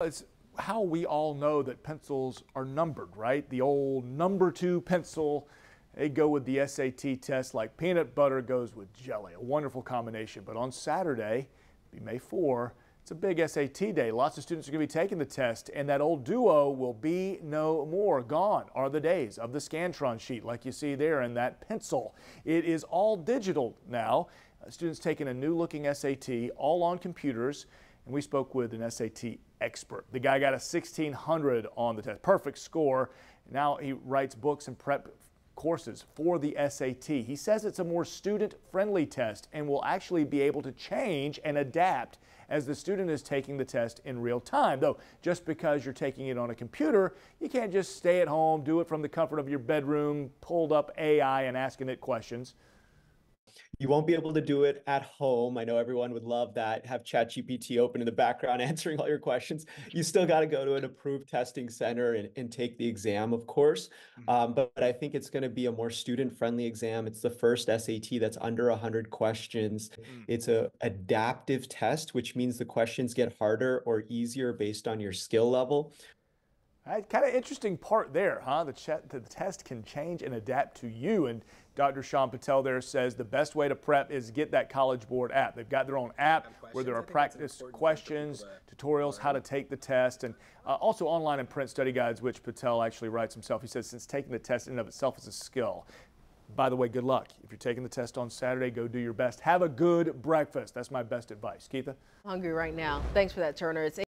It's how we all know that pencils are numbered, right? The old number two pencil, they go with the SAT test like peanut butter goes with jelly. A wonderful combination. But on Saturday, be May 4, it's a big SAT day. Lots of students are going to be taking the test, and that old duo will be no more. Gone are the days of the Scantron sheet, like you see there, and that pencil. It is all digital now. Uh, students taking a new looking SAT, all on computers and we spoke with an SAT expert. The guy got a 1600 on the test, perfect score. Now he writes books and prep courses for the SAT. He says it's a more student friendly test and will actually be able to change and adapt as the student is taking the test in real time. Though, just because you're taking it on a computer, you can't just stay at home, do it from the comfort of your bedroom, pulled up AI and asking it questions. You won't be able to do it at home. I know everyone would love that. Have ChatGPT open in the background answering all your questions. You still got to go to an approved testing center and, and take the exam, of course. Mm-hmm. Um, but, but I think it's going to be a more student-friendly exam. It's the first SAT that's under 100 questions. Mm. It's a adaptive test, which means the questions get harder or easier based on your skill level. Right, kind of interesting part there, huh? The, the test can change and adapt to you. And Dr. Sean Patel there says the best way to prep is get that College Board app. They've got their own app where there are practice questions, tutorials, how to take the test, and uh, also online and print study guides, which Patel actually writes himself. He says since taking the test in and of itself is a skill. By the way, good luck. If you're taking the test on Saturday, go do your best. Have a good breakfast. That's my best advice. Keitha? Hungry right now. Thanks for that, Turner. It's